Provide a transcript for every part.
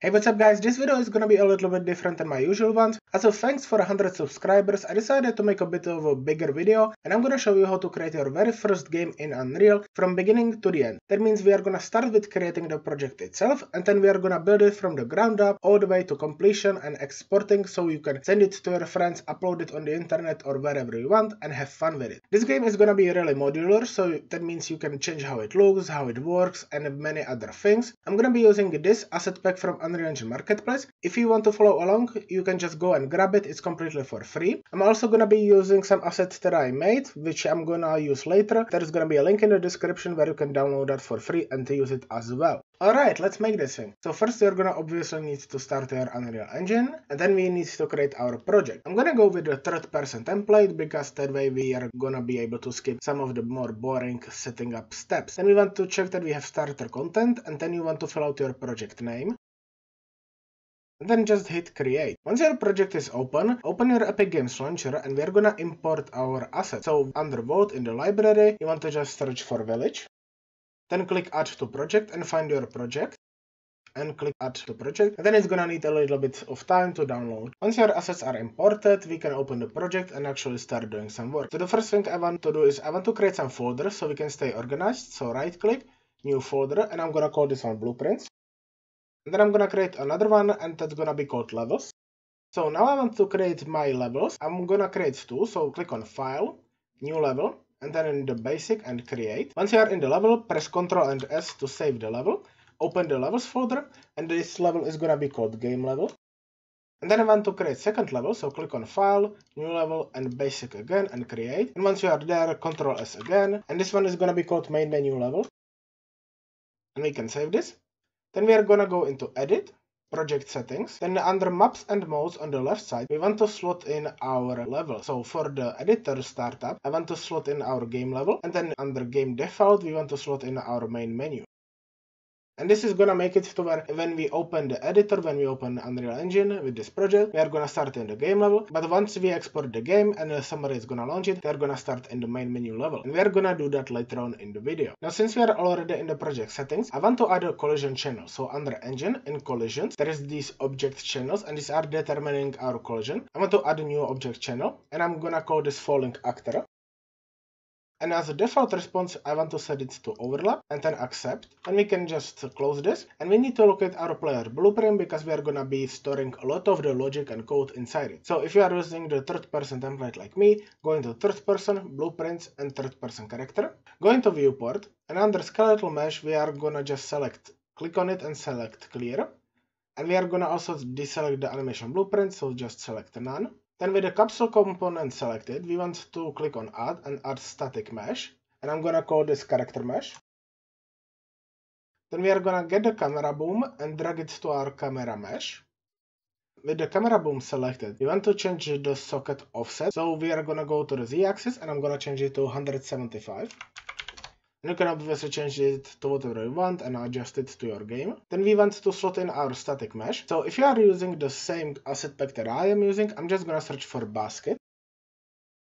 Hey what's up guys, this video is gonna be a little bit different than my usual ones. Uh, As a thanks for 100 subscribers, I decided to make a bit of a bigger video and I'm gonna show you how to create your very first game in Unreal from beginning to the end. That means we are gonna start with creating the project itself and then we are gonna build it from the ground up all the way to completion and exporting so you can send it to your friends, upload it on the internet or wherever you want and have fun with it. This game is gonna be really modular so that means you can change how it looks, how it works and many other things. I'm gonna be using this asset pack from Unreal Engine Marketplace. If you want to follow along, you can just go and grab it, it's completely for free. I'm also gonna be using some assets that I made, which I'm gonna use later. There's gonna be a link in the description where you can download that for free and to use it as well. Alright, let's make this thing. So first you're gonna obviously need to start our Unreal Engine, and then we need to create our project. I'm gonna go with the third person template, because that way we are gonna be able to skip some of the more boring setting up steps. Then we want to check that we have starter content, and then you want to fill out your project name then just hit create. Once your project is open, open your Epic Games Launcher and we're gonna import our asset. So under Vault in the library, you want to just search for village. Then click add to project and find your project and click add to project and then it's gonna need a little bit of time to download. Once your assets are imported, we can open the project and actually start doing some work. So the first thing I want to do is I want to create some folders so we can stay organized. So right click, new folder and I'm gonna call this one blueprints. And then I'm gonna create another one and that's gonna be called levels. So now I want to create my levels. I'm gonna create two. So click on file, new level, and then in the basic and create. Once you are in the level, press Ctrl and S to save the level. Open the levels folder and this level is gonna be called game level. And then I want to create second level, so click on file, new level and basic again and create. And once you are there, Ctrl S again. And this one is gonna be called main menu level. And we can save this. Then we are gonna go into edit, project settings. Then under maps and modes on the left side, we want to slot in our level. So for the editor startup, I want to slot in our game level. And then under game default, we want to slot in our main menu. And this is gonna make it to where when we open the editor, when we open Unreal Engine with this project, we are gonna start in the game level. But once we export the game and somebody is gonna launch it, they're gonna start in the main menu level. And we are gonna do that later on in the video. Now, since we are already in the project settings, I want to add a collision channel. So under Engine, in collisions, there is these object channels and these are determining our collision. I want to add a new object channel and I'm gonna call this falling actor. And as a default response, I want to set it to overlap and then accept. And we can just close this. And we need to locate our player blueprint because we are going to be storing a lot of the logic and code inside it. So if you are using the third person template like me, go into third person, blueprints and third person character. Go into viewport and under skeletal mesh, we are to just select, click on it and select clear. And we are to also deselect the animation blueprint. So just select none. Then with the capsule component selected, we want to click on add and add static mesh. And I'm gonna call this character mesh. Then we are gonna get the camera boom and drag it to our camera mesh. With the camera boom selected, we want to change the socket offset. So we are gonna go to the z-axis and I'm gonna change it to 175. And you can obviously change it to whatever you want and adjust it to your game. Then we want to slot in our static mesh. So if you are using the same asset pack that I am using, I'm just gonna search for basket.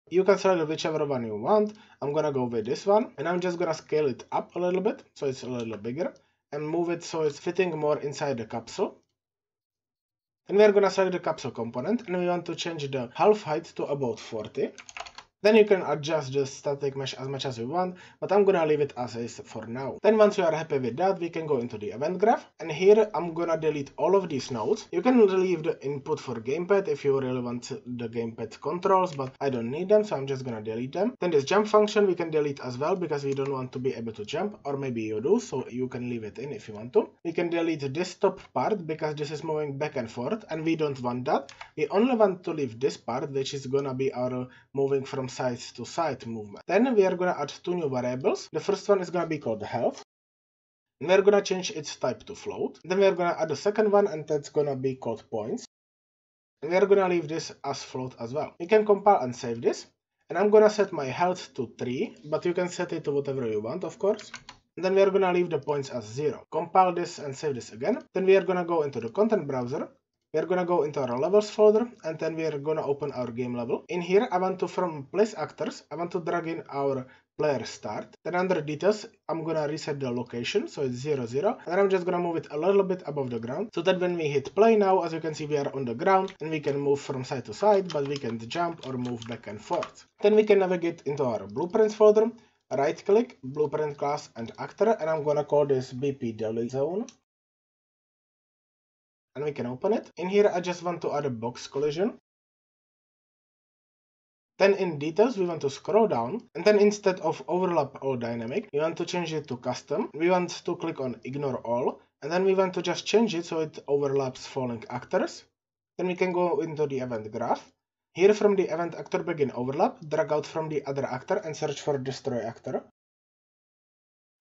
You can select whichever one you want. I'm gonna go with this one and I'm just gonna scale it up a little bit so it's a little bigger and move it so it's fitting more inside the capsule. Then we're gonna select the capsule component and we want to change the half height to about 40. Then you can adjust the static mesh as much as you want, but I'm gonna leave it as is for now. Then once you are happy with that, we can go into the event graph. And here I'm gonna delete all of these nodes. You can leave the input for gamepad if you really want the gamepad controls, but I don't need them, so I'm just gonna delete them. Then this jump function we can delete as well because we don't want to be able to jump, or maybe you do, so you can leave it in if you want to. We can delete this top part because this is moving back and forth, and we don't want that. We only want to leave this part, which is gonna be our moving from side to side movement. Then we are gonna add two new variables. The first one is gonna be called health. We're gonna change its type to float. Then we're gonna add a second one and that's gonna be called points. We're gonna leave this as float as well. You can compile and save this. And I'm gonna set my health to 3, but you can set it to whatever you want, of course. And then we are gonna leave the points as 0. Compile this and save this again. Then we are gonna go into the content browser we're gonna go into our levels folder and then we're gonna open our game level. In here, I want to, from place actors, I want to drag in our player start. Then under details, I'm gonna reset the location, so it's 0, 0. And I'm just gonna move it a little bit above the ground, so that when we hit play now, as you can see, we are on the ground, and we can move from side to side, but we can jump or move back and forth. Then we can navigate into our blueprints folder, right click, blueprint class and actor, and I'm gonna call this BP zone. And we can open it. In here, I just want to add a box collision. Then in details, we want to scroll down and then instead of overlap all dynamic, we want to change it to custom. We want to click on ignore all and then we want to just change it so it overlaps falling actors. Then we can go into the event graph. Here from the event actor begin overlap, drag out from the other actor and search for destroy actor.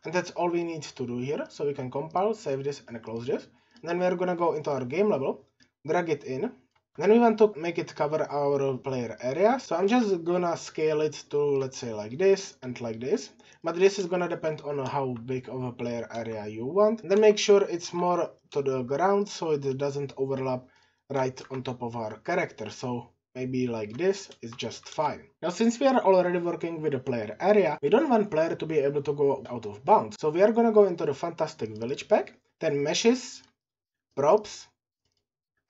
And that's all we need to do here. So we can compile, save this and close this. Then we're gonna go into our game level, drag it in, then we want to make it cover our player area. So I'm just gonna scale it to let's say like this and like this. But this is gonna depend on how big of a player area you want. And then make sure it's more to the ground so it doesn't overlap right on top of our character. So maybe like this is just fine. Now since we are already working with the player area, we don't want player to be able to go out of bounds. So we are gonna go into the Fantastic Village pack, then meshes, props,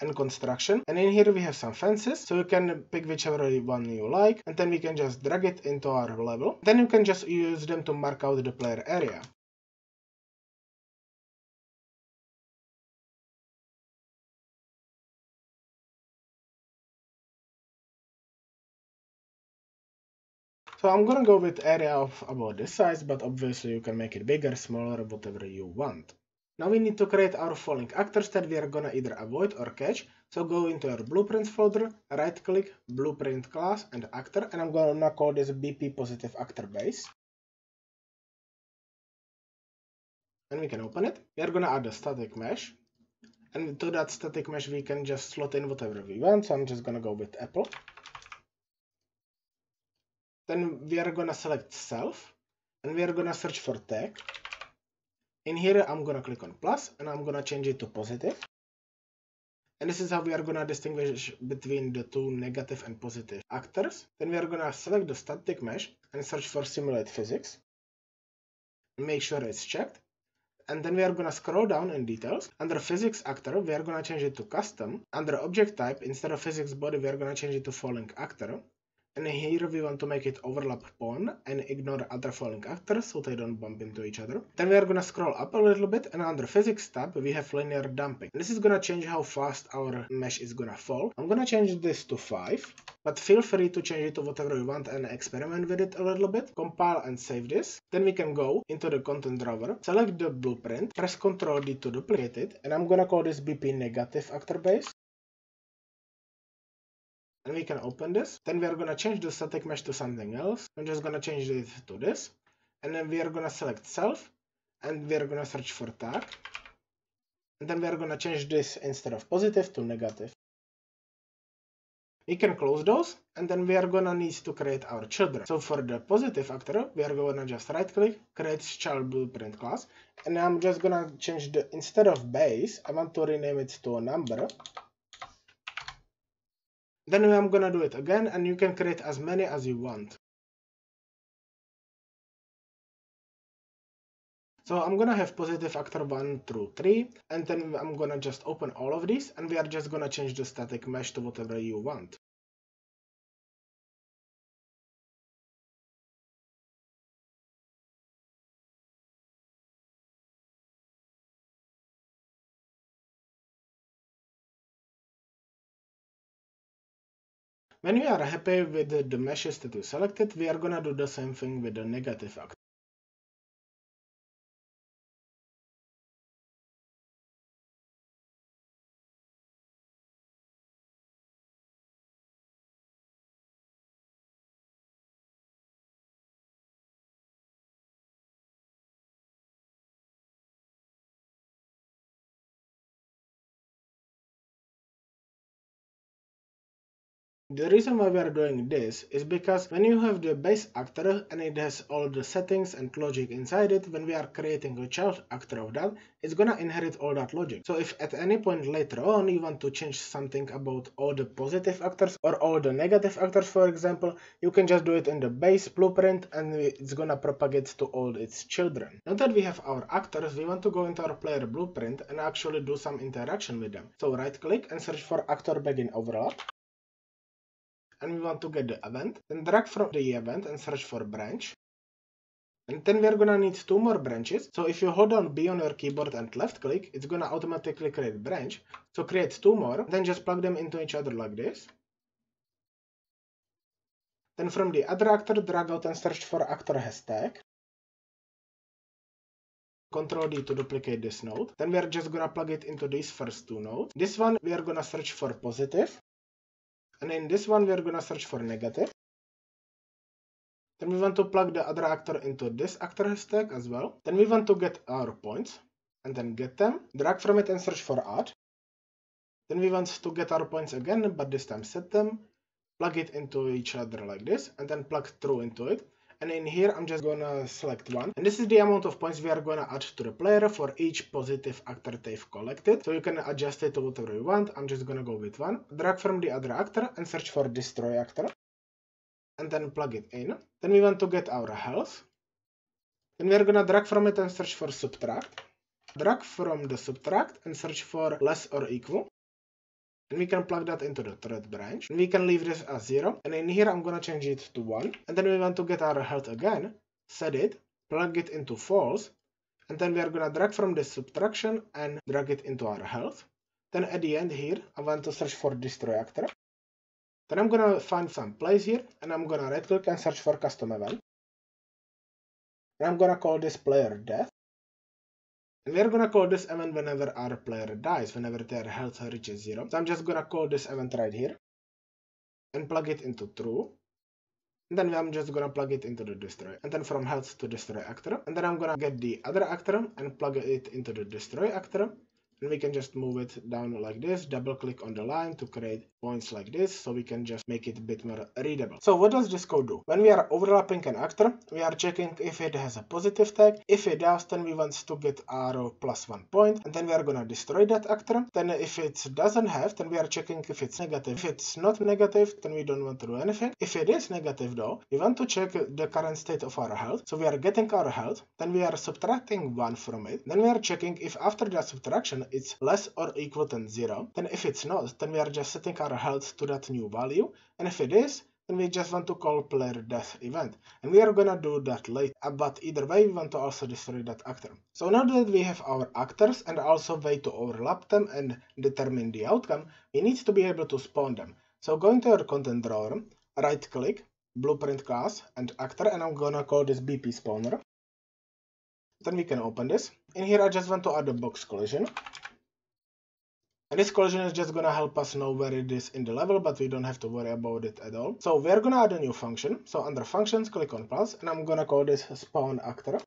and construction. And in here we have some fences so you can pick whichever one you like and then we can just drag it into our level. Then you can just use them to mark out the player area. So I'm gonna go with area of about this size, but obviously you can make it bigger, smaller, whatever you want. Now we need to create our falling actors that we are gonna either avoid or catch. So go into our blueprints folder, right click, blueprint class and actor, and I'm gonna call this BP positive actor base. And we can open it. We are gonna add a static mesh. And to that static mesh we can just slot in whatever we want. So I'm just gonna go with Apple. Then we are gonna select self and we are gonna search for tag in here, I'm gonna click on plus and I'm gonna change it to positive. And this is how we are gonna distinguish between the two negative and positive actors. Then we are gonna select the static mesh and search for simulate physics. Make sure it's checked. And then we are gonna scroll down in details. Under physics actor, we are gonna change it to custom. Under object type, instead of physics body, we are gonna change it to falling actor. And here we want to make it overlap pawn and ignore other falling actors so they don't bump into each other. Then we are gonna scroll up a little bit and under physics tab we have linear damping. This is gonna change how fast our mesh is gonna fall. I'm gonna change this to 5, but feel free to change it to whatever you want and experiment with it a little bit. Compile and save this. Then we can go into the content drawer, select the blueprint, press Ctrl D to duplicate it, and I'm gonna call this BP negative actor base and we can open this. Then we are to change the static mesh to something else. I'm just going to change it to this. And then we are to select self and we are to search for tag. And then we are to change this instead of positive to negative. We can close those and then we are gonna need to create our children. So for the positive actor, we are gonna just right click, create child blueprint class. And I'm just gonna change the, instead of base, I want to rename it to a number then I'm gonna do it again and you can create as many as you want. So I'm gonna have positive actor 1 through 3 and then I'm gonna just open all of these and we are just gonna change the static mesh to whatever you want. When we are happy with the meshes that we selected, we are gonna do the same thing with the negative actor. The reason why we are doing this is because when you have the base actor and it has all the settings and logic inside it, when we are creating a child actor of that, it's gonna inherit all that logic. So if at any point later on you want to change something about all the positive actors or all the negative actors for example, you can just do it in the base blueprint and it's gonna propagate to all its children. Now that we have our actors, we want to go into our player blueprint and actually do some interaction with them. So right click and search for actor begin overlap and we want to get the event, then drag from the event and search for branch. And then we're gonna need two more branches. So if you hold down B on your keyboard and left click, it's gonna automatically create branch. So create two more, then just plug them into each other like this. Then from the other actor, drag out and search for actor has tag. Control D to duplicate this node. Then we are just gonna plug it into these first two nodes. This one we are gonna search for positive. And in this one, we're gonna search for negative. Then we want to plug the other actor into this actor has tag as well. Then we want to get our points and then get them, drag from it and search for add. Then we want to get our points again, but this time set them, plug it into each other like this, and then plug through into it and in here I'm just gonna select one. And this is the amount of points we are gonna add to the player for each positive actor they've collected. So you can adjust it to whatever you want. I'm just gonna go with one. Drag from the other actor and search for destroy actor. And then plug it in. Then we want to get our health. Then we're gonna drag from it and search for subtract. Drag from the subtract and search for less or equal and we can plug that into the thread branch. And we can leave this as 0. And in here I'm gonna change it to 1. And then we want to get our health again, set it, plug it into false. And then we are gonna drag from the subtraction and drag it into our health. Then at the end here, I want to search for destroy actor. Then I'm gonna find some place here and I'm gonna right click and search for custom event. And I'm gonna call this player death. And we're gonna call this event whenever our player dies, whenever their health reaches zero. So I'm just gonna call this event right here and plug it into true. And then I'm just gonna plug it into the destroy. And then from health to destroy actor. And then I'm gonna get the other actor and plug it into the destroy actor and we can just move it down like this double click on the line to create points like this so we can just make it a bit more readable. So what does this code do? When we are overlapping an actor we are checking if it has a positive tag. If it does then we want to get arrow plus one point and then we are gonna destroy that actor. Then if it doesn't have then we are checking if it's negative. If it's not negative then we don't want to do anything. If it is negative though we want to check the current state of our health. So we are getting our health then we are subtracting one from it. Then we are checking if after that subtraction it's less or equal than 0, then if it's not, then we are just setting our health to that new value, and if it is, then we just want to call player death event. And we are gonna do that later, uh, but either way we want to also destroy that actor. So now that we have our actors and also way to overlap them and determine the outcome, we need to be able to spawn them. So going to our content drawer, right click, blueprint class and actor and I'm gonna call this BP spawner. Then we can open this. In here I just want to add a box collision. And this collision is just gonna help us know where it is in the level, but we don't have to worry about it at all. So we're gonna add a new function. So under functions, click on plus, and I'm gonna call this spawn actor.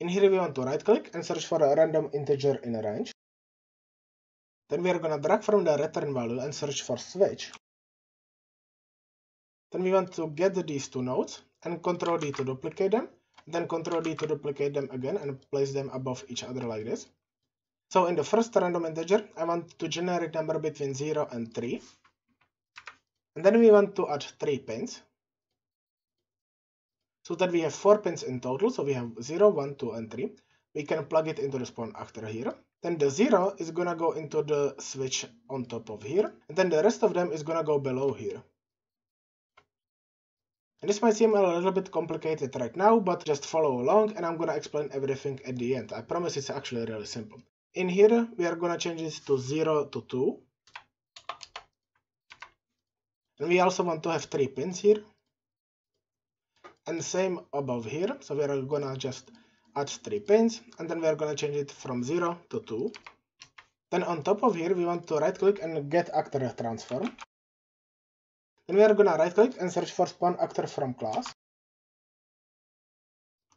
In here we want to right click and search for a random integer in a range. Then we're gonna drag from the return value and search for switch. Then we want to get these two nodes and control D to duplicate them. Then control D to duplicate them again and place them above each other like this. So in the first random integer, I want to generate number between 0 and 3. And then we want to add 3 pins. So that we have 4 pins in total. So we have 0, 1, 2, and 3. We can plug it into the spawn actor here. Then the 0 is gonna go into the switch on top of here. And then the rest of them is gonna go below here. And this might seem a little bit complicated right now, but just follow along and I'm gonna explain everything at the end. I promise it's actually really simple. In here, we are to change this to 0 to 2. And we also want to have three pins here. And same above here. So we are to just add three pins. And then we are to change it from 0 to 2. Then on top of here, we want to right click and get actor transform. Then we are to right click and search for spawn actor from class.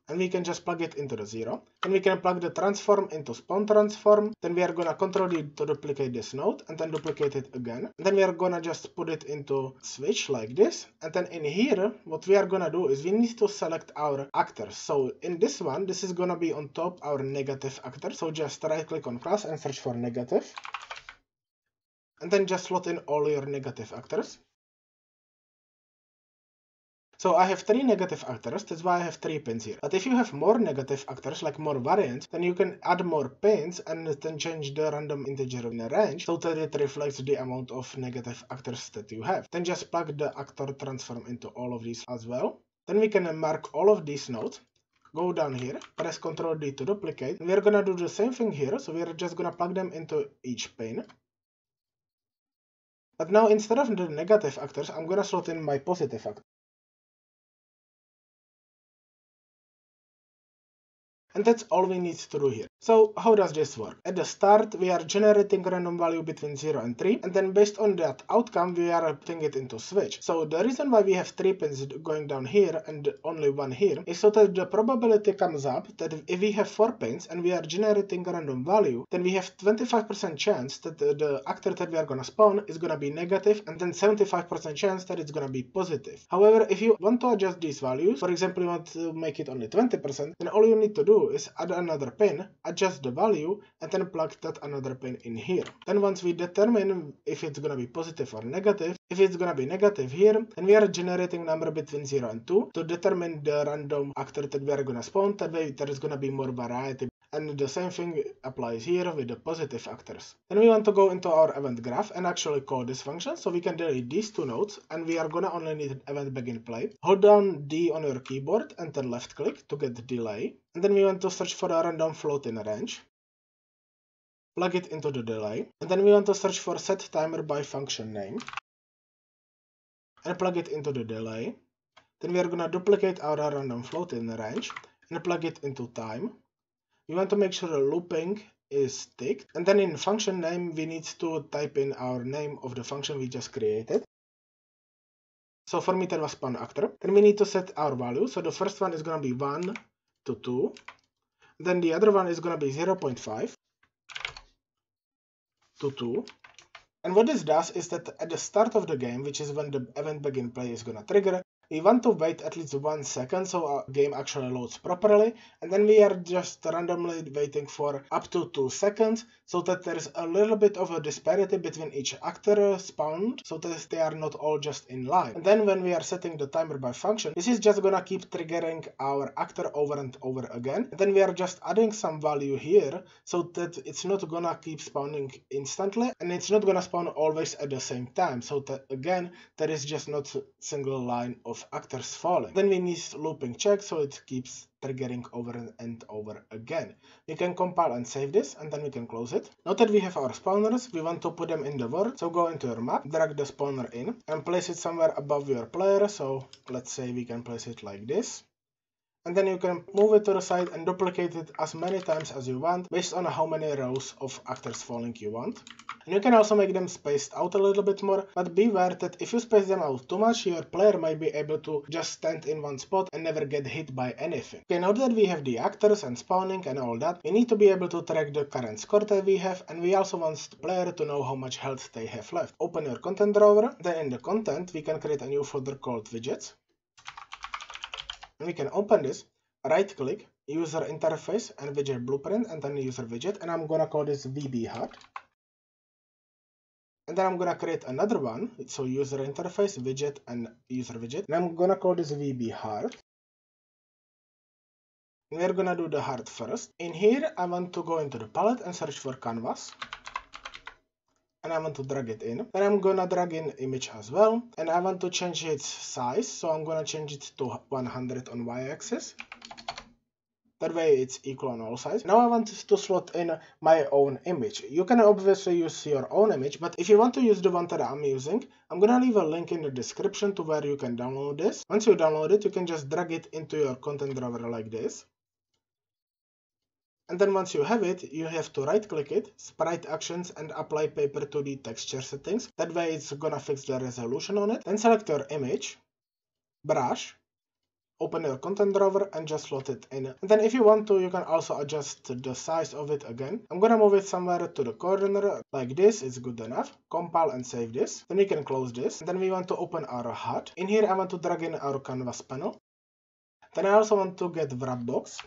And we can just plug it into the 0. Then we can plug the transform into spawn transform. Then we are gonna control D to duplicate this node and then duplicate it again. And then we are gonna just put it into switch like this. And then in here, what we are gonna do is we need to select our actors. So in this one, this is gonna be on top our negative actor. So just right click on class and search for negative. And then just slot in all your negative actors. So I have three negative actors, that's why I have three pins here. But if you have more negative actors, like more variants, then you can add more pins and then change the random integer in a range so that it reflects the amount of negative actors that you have. Then just plug the actor transform into all of these as well. Then we can mark all of these nodes go down here, press Ctrl D to duplicate. And we're gonna do the same thing here, so we're just gonna plug them into each pane. But now instead of the negative actors, I'm gonna slot in my positive actors. And that's all we need to do here. So how does this work? At the start, we are generating random value between 0 and 3, and then based on that outcome, we are putting it into switch. So the reason why we have 3 pins going down here and only one here is so that the probability comes up that if we have 4 pins and we are generating a random value, then we have 25% chance that the, the actor that we are gonna spawn is gonna be negative, and then 75% chance that it's gonna be positive. However, if you want to adjust these values, for example, you want to make it only 20%, then all you need to do is add another pin, adjust the value, and then plug that another pin in here. Then once we determine if it's gonna be positive or negative, if it's gonna be negative here, then we are generating number between 0 and 2 to determine the random actor that we are gonna spawn, that way there is gonna be more variety and the same thing applies here with the positive actors. Then we want to go into our event graph and actually call this function. So we can delete these two nodes and we are gonna only need event begin play. Hold down D on your keyboard and then left click to get delay. And then we want to search for a random float in range. Plug it into the delay. And then we want to search for set timer by function name. And plug it into the delay. Then we are gonna duplicate our random float in range and plug it into time we want to make sure the looping is ticked. And then in function name, we need to type in our name of the function we just created. So for me, that was spawn actor. Then we need to set our value. So the first one is going to be 1 to 2. Then the other one is going to be 0 0.5 to 2. And what this does is that at the start of the game, which is when the event begin play is going to trigger, we want to wait at least one second so our game actually loads properly and then we are just randomly waiting for up to two seconds so that there's a little bit of a disparity between each actor spawned so that they are not all just in line. And then when we are setting the timer by function, this is just gonna keep triggering our actor over and over again. And then we are just adding some value here so that it's not gonna keep spawning instantly and it's not gonna spawn always at the same time. So that again, there is just not single line of actors falling. Then we need looping check so it keeps triggering over and over again. We can compile and save this and then we can close it. Now that we have our spawners, we want to put them in the world. So go into your map, drag the spawner in and place it somewhere above your player. So let's say we can place it like this and then you can move it to the side and duplicate it as many times as you want based on how many rows of actors falling you want. And you can also make them spaced out a little bit more, but beware that if you space them out too much, your player might be able to just stand in one spot and never get hit by anything. Okay, now that we have the actors and spawning and all that, we need to be able to track the current score that we have, and we also want the player to know how much health they have left. Open your content drawer, then in the content we can create a new folder called widgets and we can open this, right click, user interface and widget blueprint and then user widget and I'm gonna call this VB heart. And then I'm gonna create another one, so user interface, widget and user widget. And I'm gonna call this VB heart. we're gonna do the heart first. In here, I want to go into the palette and search for canvas and I want to drag it in. Then I'm gonna drag in image as well and I want to change its size so I'm gonna change it to 100 on y-axis. That way it's equal on all sides. Now I want to slot in my own image. You can obviously use your own image, but if you want to use the one that I'm using, I'm gonna leave a link in the description to where you can download this. Once you download it, you can just drag it into your content drawer like this. And then once you have it, you have to right click it, sprite actions and apply Paper2D texture settings. That way it's gonna fix the resolution on it. Then select your image, brush, open your content drawer and just slot it in. And then if you want to, you can also adjust the size of it again. I'm gonna move it somewhere to the corner like this, it's good enough. Compile and save this. Then we can close this. And then we want to open our HUD. In here I want to drag in our canvas panel. Then I also want to get wrap box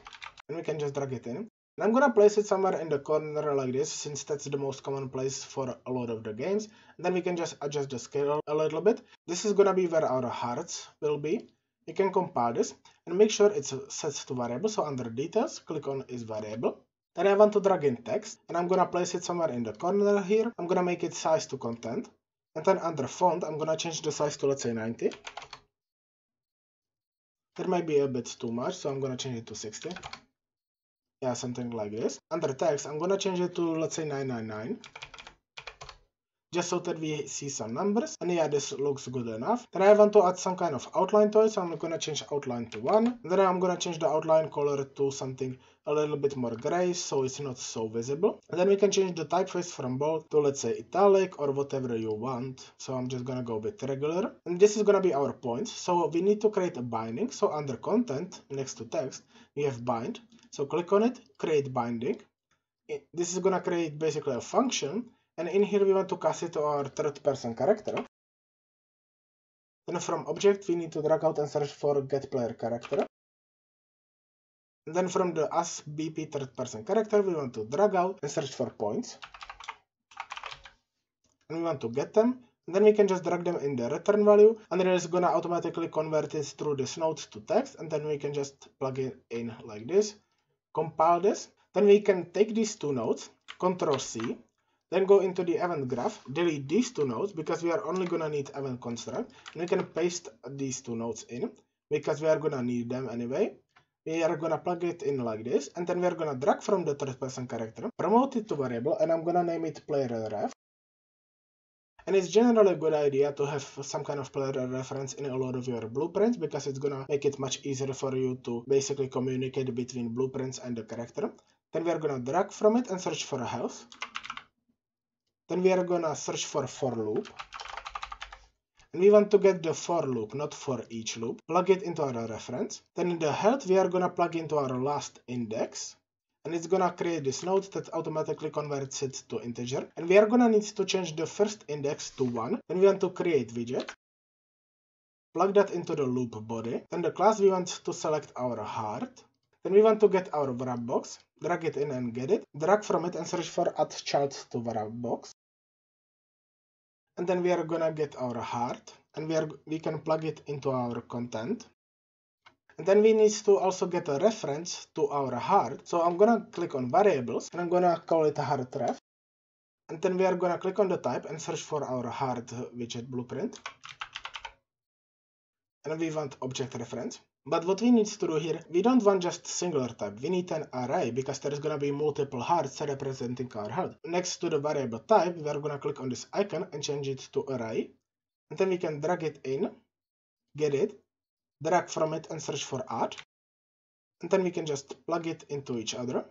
and we can just drag it in. And I'm gonna place it somewhere in the corner like this since that's the most common place for a lot of the games. And then we can just adjust the scale a little bit. This is gonna be where our hearts will be. You can compile this and make sure it's set to variable. So under details, click on is variable. Then I want to drag in text and I'm gonna place it somewhere in the corner here. I'm gonna make it size to content. And then under font, I'm gonna change the size to let's say 90. That might be a bit too much, so I'm gonna change it to 60. Yeah, something like this. Under text, I'm gonna change it to let's say 999 just so that we see some numbers. And yeah this looks good enough. Then I want to add some kind of outline to it so I'm gonna change outline to 1 then I'm gonna change the outline color to something a little bit more gray so it's not so visible. And then we can change the typeface from bold to let's say italic or whatever you want. So I'm just gonna go with regular. And this is gonna be our point so we need to create a binding. So under content next to text we have bind. So click on it create binding. This is gonna create basically a function and in here we want to cast it to our third person character. Then from object we need to drag out and search for get player character. And then from the as BP third person character we want to drag out and search for points. And we want to get them. And then we can just drag them in the return value and then it's gonna automatically convert it through this node to text and then we can just plug it in like this, compile this. Then we can take these two nodes, Control C, then go into the event graph, delete these two nodes because we are only gonna need event construct. And we can paste these two nodes in because we are gonna need them anyway. We are gonna plug it in like this and then we are gonna drag from the third person character, promote it to variable and I'm gonna name it player ref. And it's generally a good idea to have some kind of player reference in a lot of your blueprints because it's gonna make it much easier for you to basically communicate between blueprints and the character. Then we are gonna drag from it and search for a health. Then we are gonna search for for loop. And we want to get the for loop, not for each loop. Plug it into our reference. Then in the head, we are gonna plug into our last index. And it's gonna create this node that automatically converts it to integer. And we are gonna need to change the first index to 1. Then we want to create widget. Plug that into the loop body. Then the class we want to select our heart. Then we want to get our wrap box, drag it in and get it, drag from it and search for add child to wrap box. And then we are gonna get our heart and we are we can plug it into our content. And then we need to also get a reference to our heart. So I'm gonna click on variables and I'm gonna call it a heart ref. And then we are gonna click on the type and search for our heart widget blueprint. And we want object reference. But what we need to do here, we don't want just singular type, we need an array because there is going to be multiple hearts representing our heart. Next to the variable type, we are going to click on this icon and change it to array. And then we can drag it in, get it, drag from it and search for art. And then we can just plug it into each other.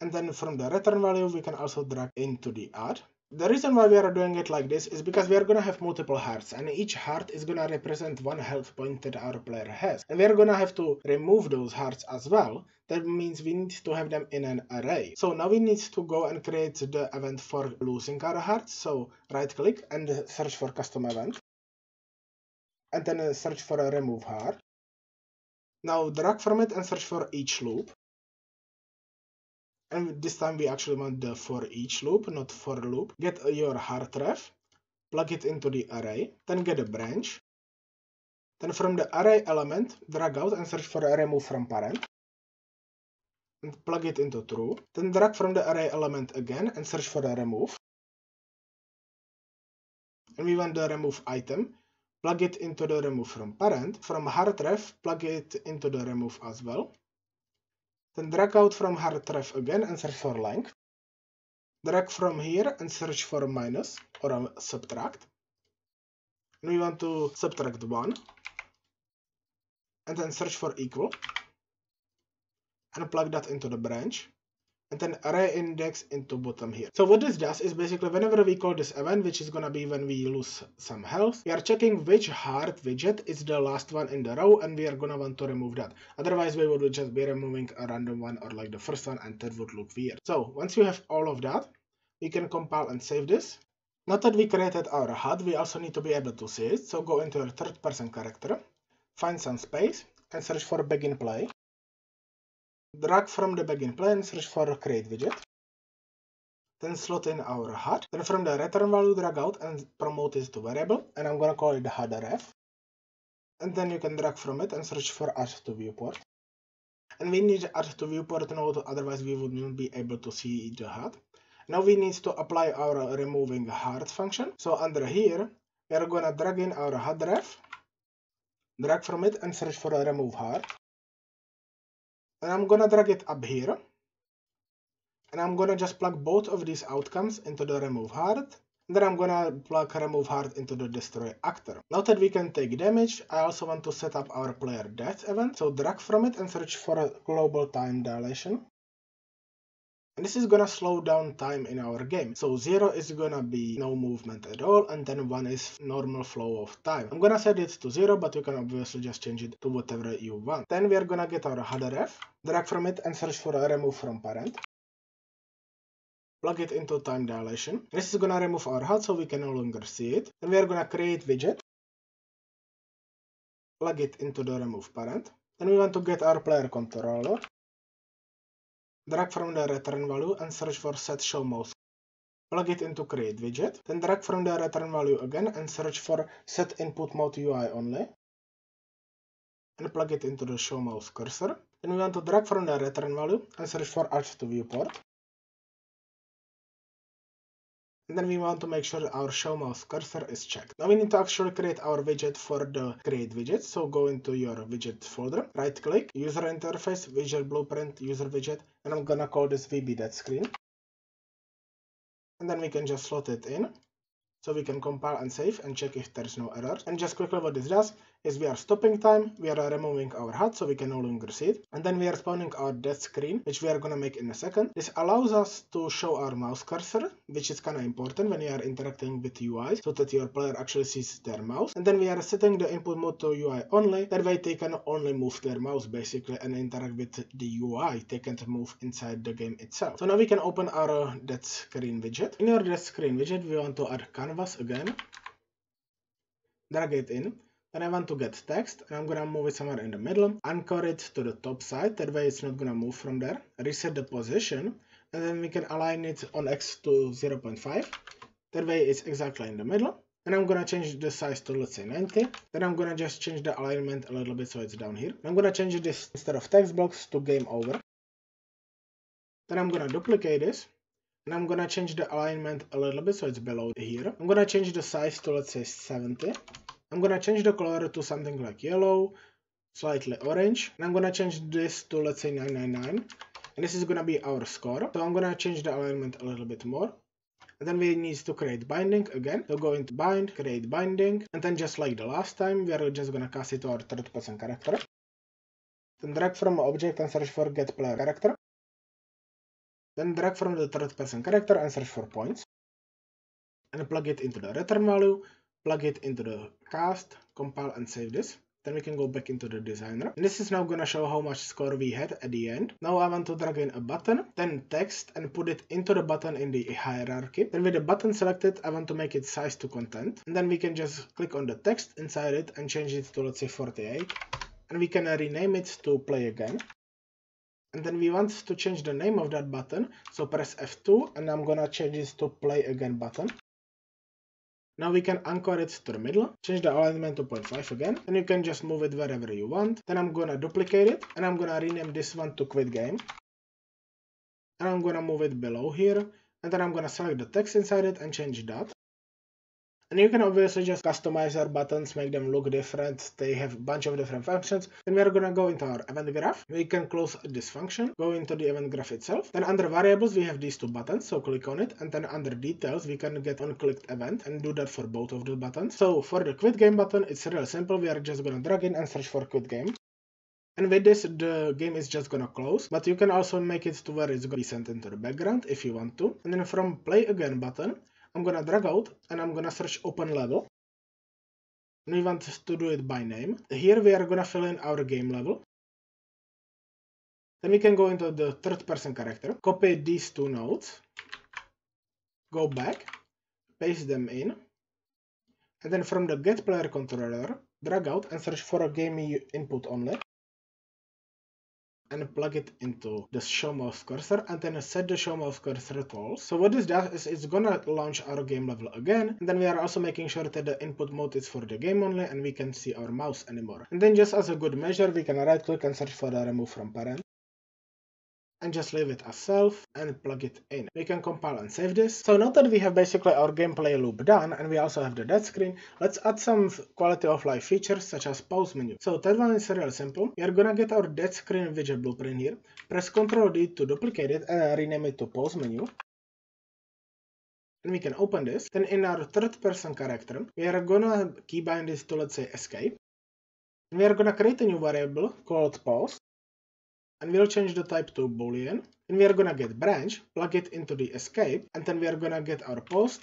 And then from the return value, we can also drag into the add. The reason why we are doing it like this is because we are to have multiple hearts and each heart is to represent one health point that our player has. And we are to have to remove those hearts as well. That means we need to have them in an array. So now we need to go and create the event for losing our hearts. So right click and search for custom event. And then search for a remove heart. Now drag from it and search for each loop and this time we actually want the for each loop, not for loop. Get your heart ref, plug it into the array, then get a branch. Then from the array element, drag out and search for a remove from parent. And plug it into true. Then drag from the array element again and search for a remove. And we want the remove item. Plug it into the remove from parent. From heart ref, plug it into the remove as well. Then drag out from href again and search for length. Drag from here and search for minus or subtract. And we want to subtract 1. And then search for equal. And plug that into the branch. And then array index into bottom here. So what this does is basically whenever we call this event, which is gonna be when we lose some health, we are checking which heart widget is the last one in the row and we are gonna want to remove that. Otherwise we would just be removing a random one or like the first one and that would look weird. So once you have all of that, we can compile and save this. Now that we created our HUD, we also need to be able to see it. So go into your third person character, find some space and search for begin play. Drag from the begin play and search for create widget. Then slot in our HUD. Then from the return value drag out and promote it to variable. And I'm gonna call it the HUDref. And then you can drag from it and search for add to viewport. And we need add to viewport node, otherwise we wouldn't be able to see the HUD. Now we need to apply our removing heart function. So under here, we are gonna drag in our HUDref, drag from it and search for a remove heart. And I'm gonna drag it up here. And I'm gonna just plug both of these outcomes into the remove heart. And then I'm gonna plug remove heart into the destroy actor. Now that we can take damage, I also want to set up our player death event. So drag from it and search for a global time dilation. And this is gonna slow down time in our game. So 0 is gonna be no movement at all and then 1 is normal flow of time. I'm gonna set it to 0 but you can obviously just change it to whatever you want. Then we are gonna get our HUDref, drag from it and search for a remove from parent. Plug it into time dilation. This is gonna remove our HUD so we can no longer see it. Then we are gonna create widget. Plug it into the remove parent. Then we want to get our player controller drag from the return value and search for set show mouse. Plug it into create widget, then drag from the return value again and search for set input mode UI only. And plug it into the show mouse cursor. Then we want to drag from the return value and search for add to viewport. And then we want to make sure our show mouse cursor is checked. Now we need to actually create our widget for the create widget. So go into your widget folder, right click, user interface, visual blueprint, user widget, and I'm gonna call this VB dead screen. And then we can just slot it in. So we can compile and save and check if there's no errors. And just quickly what this does is we are stopping time, we are removing our HUD so we can no longer see it. And then we are spawning our death screen, which we are gonna make in a second. This allows us to show our mouse cursor, which is kinda important when you are interacting with UI, so that your player actually sees their mouse. And then we are setting the input mode to UI only, that way they can only move their mouse basically and interact with the UI. They can't move inside the game itself. So now we can open our death screen widget. In your death screen widget, we want to add canvas again. Drag it in. Then I want to get text and I'm gonna move it somewhere in the middle, anchor it to the top side, that way it's not gonna move from there. Reset the position and then we can align it on X to 0.5. That way it's exactly in the middle. And I'm gonna change the size to let's say 90. Then I'm gonna just change the alignment a little bit so it's down here. I'm gonna change this instead of text box to game over. Then I'm gonna duplicate this and I'm gonna change the alignment a little bit so it's below here. I'm gonna change the size to let's say 70. I'm gonna change the color to something like yellow, slightly orange, and I'm gonna change this to let's say 999. And this is gonna be our score. So I'm gonna change the alignment a little bit more. And then we need to create binding again. So go into bind, create binding, and then just like the last time, we are just gonna cast it to our third person character. Then drag from object and search for get player character. Then drag from the third person character and search for points. And plug it into the return value, plug it into the cast, compile and save this. Then we can go back into the designer. And this is now gonna show how much score we had at the end. Now I want to drag in a button, then text and put it into the button in the hierarchy. Then with the button selected, I want to make it size to content. And then we can just click on the text inside it and change it to let's say 48. And we can rename it to play again and then we want to change the name of that button so press F2 and I'm gonna change it to play again button now we can anchor it to the middle, change the alignment to 0.5 again, and you can just move it wherever you want. Then I'm gonna duplicate it, and I'm gonna rename this one to quit game. And I'm gonna move it below here, and then I'm gonna select the text inside it and change that. And you can obviously just customize our buttons, make them look different. They have a bunch of different functions. Then we're gonna go into our event graph. We can close this function, go into the event graph itself. Then under variables, we have these two buttons. So click on it. And then under details, we can get on clicked event and do that for both of the buttons. So for the quit game button, it's real simple. We are just gonna drag in and search for quit game. And with this, the game is just gonna close, but you can also make it to where it's gonna be sent into the background if you want to. And then from play again button, I'm gonna drag out and I'm gonna search open level. We want to do it by name. Here we are gonna fill in our game level. Then we can go into the third person character, copy these two nodes, go back, paste them in, and then from the get player controller, drag out and search for a game input only and plug it into the show mouse cursor and then set the show mouse cursor to false. So what this does is it's gonna launch our game level again and then we are also making sure that the input mode is for the game only and we can see our mouse anymore. And then just as a good measure we can right click and search for the remove from parent and just leave it as self and plug it in. We can compile and save this. So now that we have basically our gameplay loop done and we also have the dead screen, let's add some quality of life features such as pause menu. So that one is real simple. We are gonna get our dead screen widget blueprint here, press Ctrl D to duplicate it and rename it to pause menu. And we can open this. Then in our third person character, we are gonna keybind this to let's say escape. And we are gonna create a new variable called pause and we'll change the type to boolean. And we are gonna get branch plug it into the escape and then we are gonna get our post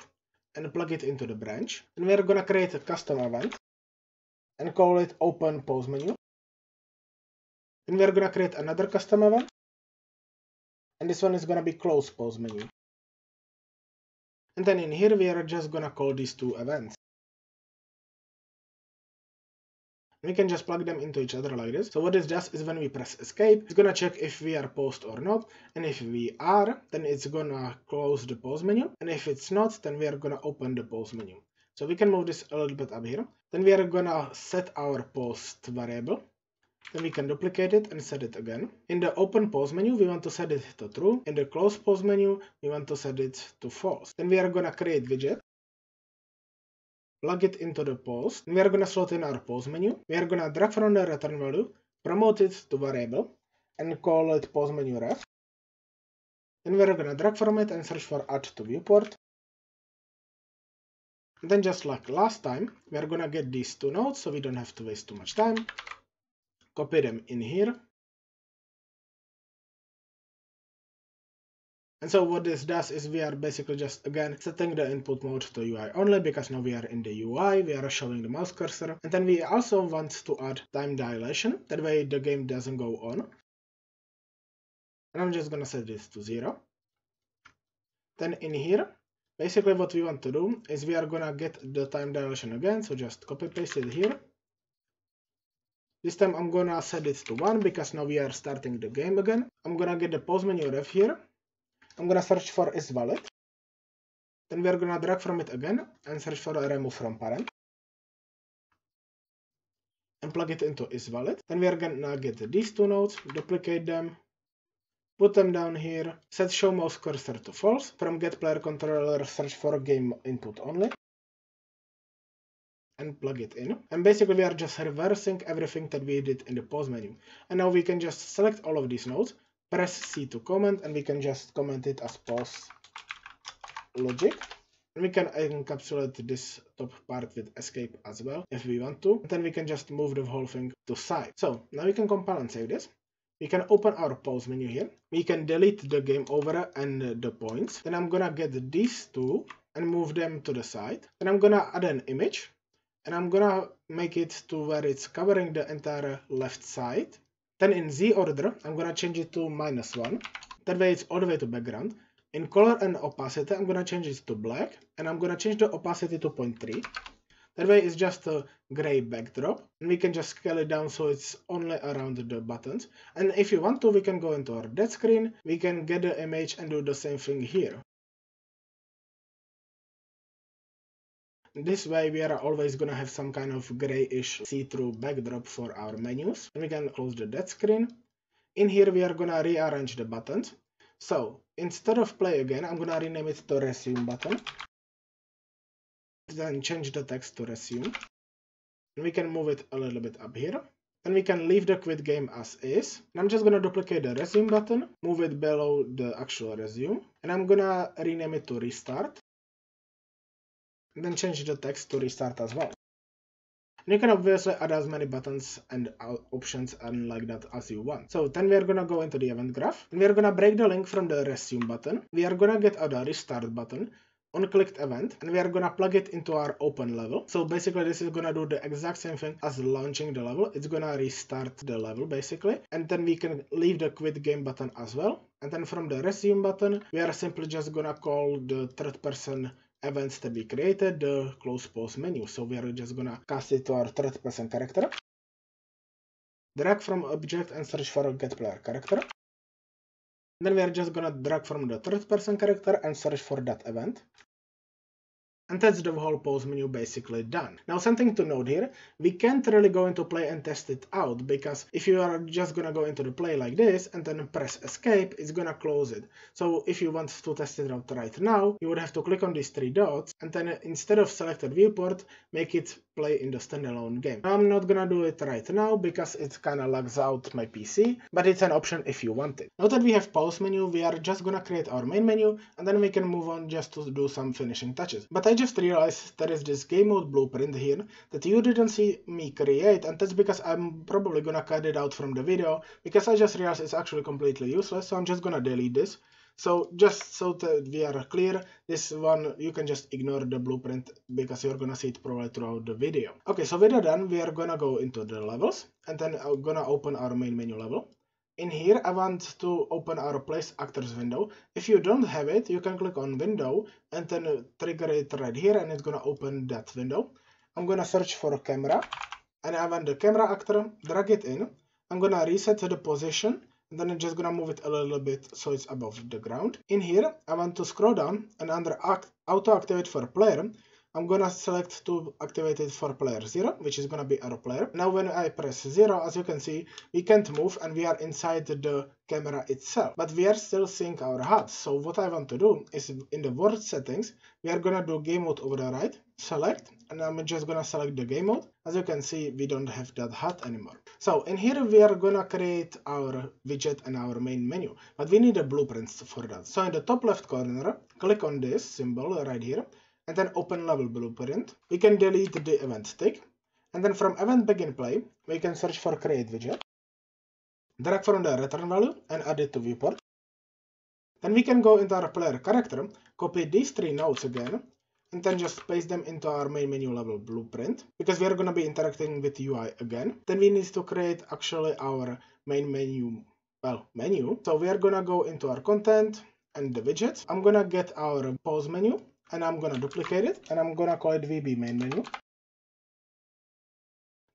and plug it into the branch. And we are gonna create a custom event and call it open pause menu. And we are gonna create another custom event. And this one is gonna be close pause menu. And then in here we are just gonna call these two events we can just plug them into each other like this. So what this does is when we press escape, it's gonna check if we are paused or not. And if we are, then it's gonna close the pause menu. And if it's not, then we are gonna open the pause menu. So we can move this a little bit up here. Then we are gonna set our post variable. Then we can duplicate it and set it again. In the open pause menu, we want to set it to true. In the close pause menu, we want to set it to false. Then we are gonna create widget plug it into the pause. We are going to slot in our pause menu. We are going to drag from the return value, promote it to variable, and call it pause menu ref. Then we are going to drag from it and search for add to viewport. And then just like last time, we are going to get these two nodes so we don't have to waste too much time. Copy them in here. And so what this does is we are basically just again setting the input mode to UI only because now we are in the UI, we are showing the mouse cursor. And then we also want to add time dilation, that way the game doesn't go on. And I'm just gonna set this to zero. Then in here, basically what we want to do is we are gonna get the time dilation again, so just copy paste it here. This time I'm gonna set it to 1 because now we are starting the game again. I'm gonna get the pause menu ref here I'm gonna search for is valid. Then we're gonna drag from it again and search for remove from parent. And plug it into is valid. Then we're gonna get these two nodes, duplicate them, put them down here, set show mouse cursor to false. From get player controller, search for game input only. And plug it in. And basically we are just reversing everything that we did in the pause menu. And now we can just select all of these nodes, press C to comment and we can just comment it as pause logic. And we can encapsulate this top part with escape as well if we want to. And then we can just move the whole thing to side. So now we can compile and save this. We can open our pause menu here. We can delete the game over and the points. Then I'm gonna get these two and move them to the side. Then I'm gonna add an image and I'm gonna make it to where it's covering the entire left side then in Z order, I'm gonna change it to minus one. That way it's all the way to background. In color and opacity, I'm gonna change it to black and I'm gonna change the opacity to 0.3. That way it's just a gray backdrop and we can just scale it down so it's only around the buttons. And if you want to, we can go into our dead screen, we can get the image and do the same thing here. This way we are always gonna have some kind of grayish see-through backdrop for our menus. And we can close the dead screen. In here we are gonna rearrange the buttons. So instead of play again, I'm gonna rename it to resume button. Then change the text to resume. And we can move it a little bit up here. And we can leave the quit game as is. And I'm just gonna duplicate the resume button, move it below the actual resume. And I'm gonna rename it to restart then change the text to restart as well. And you can obviously add as many buttons and options and like that as you want. So then we are gonna go into the event graph and we are gonna break the link from the resume button. We are gonna get a restart button OnClicked event and we are gonna plug it into our open level so basically this is gonna do the exact same thing as launching the level it's gonna restart the level basically and then we can leave the quit game button as well and then from the resume button we are simply just gonna call the third person events that we created the close pause menu. So we are just gonna cast it to our third person character. Drag from object and search for a get player character. Then we are just gonna drag from the third person character and search for that event. And that's the whole pause menu basically done. Now something to note here, we can't really go into play and test it out because if you are just gonna go into the play like this and then press escape, it's gonna close it. So if you want to test it out right now, you would have to click on these three dots and then instead of selected viewport, make it play in the standalone game. I'm not gonna do it right now because it kinda lags out my PC, but it's an option if you want it. Now that we have pause menu, we are just gonna create our main menu and then we can move on just to do some finishing touches. But I just realized there is this game mode blueprint here that you didn't see me create and that's because I'm probably gonna cut it out from the video because I just realized it's actually completely useless so I'm just gonna delete this. So just so that we are clear, this one you can just ignore the blueprint because you're gonna see it probably throughout the video. Okay, so with that done, we are gonna go into the levels and then I'm gonna open our main menu level. In here, I want to open our place actors window. If you don't have it, you can click on window and then trigger it right here and it's gonna open that window. I'm gonna search for a camera and I want the camera actor, drag it in. I'm gonna reset the position then I'm just gonna move it a little bit so it's above the ground. In here, I want to scroll down and under auto activate for player, I'm gonna select to activate it for player 0, which is gonna be our player. Now when I press 0, as you can see, we can't move and we are inside the camera itself. But we are still seeing our HUD. So what I want to do is in the world settings, we are gonna do game mode override, select, and I'm just gonna select the game mode. As you can see, we don't have that HUD anymore. So in here, we are gonna create our widget and our main menu, but we need a blueprint for that. So in the top left corner, click on this symbol right here, and then open level blueprint. We can delete the event tick. And then from event begin play, we can search for create widget. Drag from the return value and add it to viewport. Then we can go into our player character, copy these three nodes again, and then just paste them into our main menu level blueprint because we are going to be interacting with UI again. Then we need to create actually our main menu, well, menu. So we are going to go into our content and the widgets. I'm going to get our pause menu and I'm gonna duplicate it and I'm gonna call it VB main menu.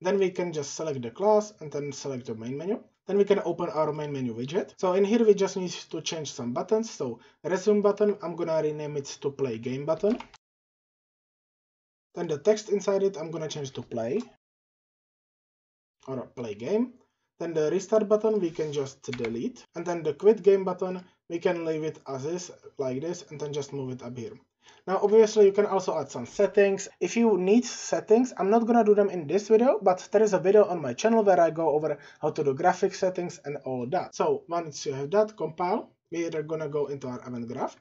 Then we can just select the class and then select the main menu. Then we can open our main menu widget. So in here we just need to change some buttons. So resume button, I'm gonna rename it to play game button. Then the text inside it, I'm gonna change to play or play game. Then the restart button we can just delete. And then the quit game button, we can leave it as is, like this, and then just move it up here. Now obviously you can also add some settings. If you need settings, I'm not gonna do them in this video, but there is a video on my channel where I go over how to do graphic settings and all that. So once you have that, compile, we are gonna go into our event graph.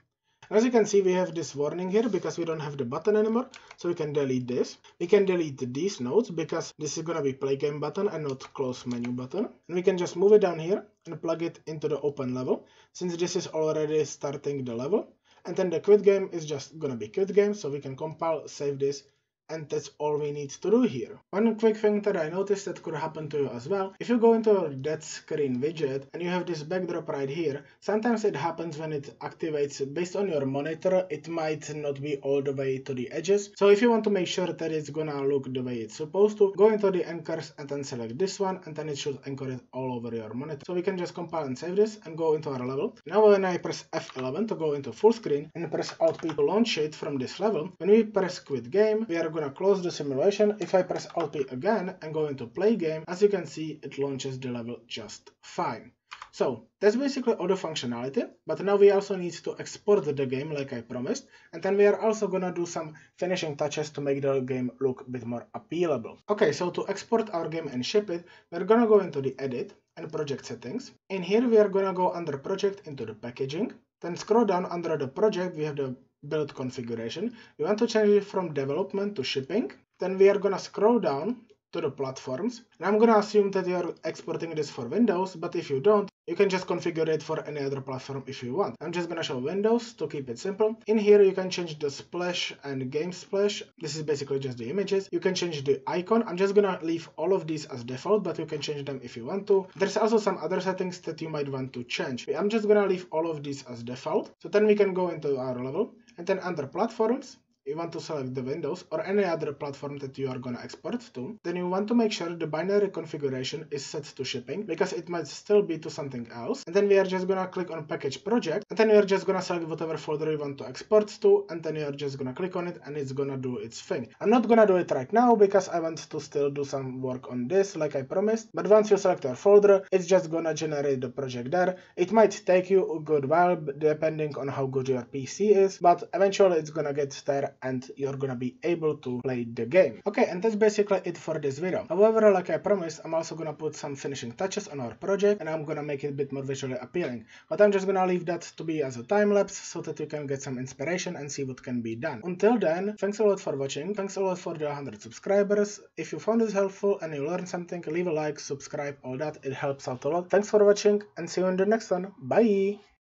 As you can see, we have this warning here because we don't have the button anymore. So we can delete this. We can delete these nodes because this is to be play game button and not close menu button. And we can just move it down here and plug it into the open level since this is already starting the level. And then the quit game is just gonna be quit game, so we can compile, save this, and that's all we need to do here. One quick thing that I noticed that could happen to you as well, if you go into that screen widget and you have this backdrop right here, sometimes it happens when it activates based on your monitor, it might not be all the way to the edges. So if you want to make sure that it's gonna look the way it's supposed to, go into the anchors and then select this one and then it should anchor it all over your monitor. So we can just compile and save this and go into our level. Now when I press F11 to go into full screen and press Alt P to launch it from this level, when we press quit game, we are gonna close the simulation. If I press Alt P again and go into play game, as you can see, it launches the level just fine. So that's basically all the functionality, but now we also need to export the game like I promised, and then we are also gonna do some finishing touches to make the game look a bit more appealable. Okay, so to export our game and ship it, we're gonna go into the edit and project settings. In here we are gonna go under project into the packaging, then scroll down under the project, we have the build configuration. We want to change it from development to shipping. Then we are gonna scroll down to the platforms. And I'm gonna assume that you're exporting this for Windows, but if you don't, you can just configure it for any other platform if you want. I'm just gonna show Windows to keep it simple. In here you can change the splash and game splash. This is basically just the images. You can change the icon. I'm just gonna leave all of these as default, but you can change them if you want to. There's also some other settings that you might want to change. I'm just gonna leave all of these as default. So then we can go into our level and then under platforms, you want to select the Windows or any other platform that you are gonna export to, then you want to make sure the binary configuration is set to shipping because it might still be to something else. And then we are just gonna click on package project and then we are just gonna select whatever folder you want to export to and then you are just gonna click on it and it's gonna do its thing. I'm not gonna do it right now because I want to still do some work on this like I promised, but once you select your folder, it's just gonna generate the project there. It might take you a good while depending on how good your PC is, but eventually it's gonna get there and you're gonna be able to play the game. Okay, and that's basically it for this video. However, like I promised, I'm also gonna put some finishing touches on our project and I'm gonna make it a bit more visually appealing. But I'm just gonna leave that to be as a time lapse so that you can get some inspiration and see what can be done. Until then, thanks a lot for watching, thanks a lot for the 100 subscribers. If you found this helpful and you learned something, leave a like, subscribe, all that, it helps out a lot. Thanks for watching and see you in the next one. Bye!